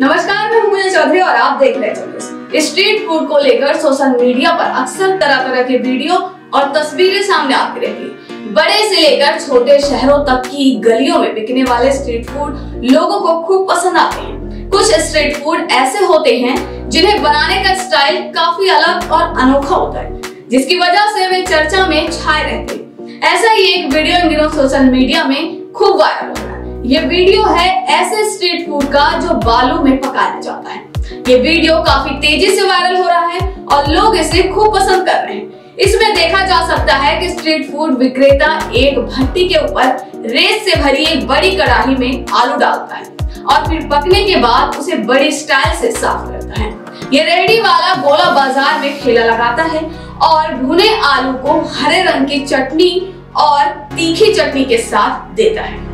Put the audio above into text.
नमस्कार, मैं पूजा चौधरी और आप देख रहे हैं स्ट्रीट फ़ूड को लेकर सोशल मीडिया पर अक्सर तरह तरह के वीडियो और तस्वीरें सामने आती रहती है। बड़े से लेकर छोटे शहरों तक की गलियों में बिकने वाले स्ट्रीट फ़ूड लोगों को खूब पसंद आते हैं। कुछ स्ट्रीट फ़ूड ऐसे होते हैं जिन्हें बनाने का स्टाइल काफ़ी अलग और अनोखा होता है, जिसकी वजह से वे चर्चा में छाए रहते हैं। ऐसा ही एक वीडियो इन दिनों सोशल मीडिया में खूब वायरल हो रहा है। ये वीडियो है ऐसे स्ट्रीट फ़ूड का जो बालू में पकाया जाता है। ये वीडियो काफ़ी तेज़ी से वायरल हो रहा है और लोग इसे खूब पसंद कर रहे हैं। इसमें देखा जा सकता है कि स्ट्रीट फ़ूड विक्रेता एक भट्टी के ऊपर रेत से भरी एक बड़ी कड़ाही में आलू डालता है और फिर पकने के बाद उसे बड़ी स्टाइल से साफ़ करता है। ये रेडी वाला गोला बाज़ार में ठेला लगाता है और भुने आलू को हरे रंग की चटनी और तीखी चटनी के साथ देता है।